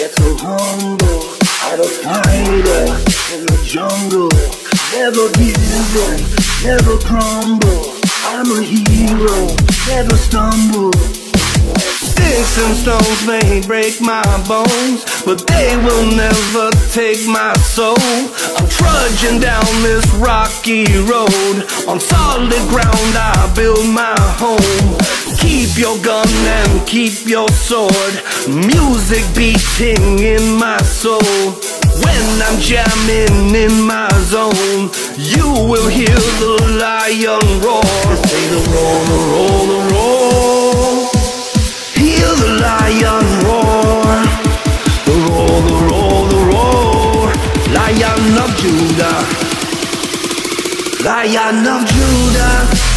Get so humble, out of hunger In the jungle, never giving Never crumble, I'm a hero Never stumble. Sticks and stones may break my bones But they will never take my soul. I'm trudging down this rocky road. On solid ground I build my keep your sword. Music beating in my soul. When I'm jamming in my zone, you will hear the lion roar. Say the roar, the roar, the roar. Hear the lion roar. The roar, the roar, the roar. Lion of Judah. Lion of Judah.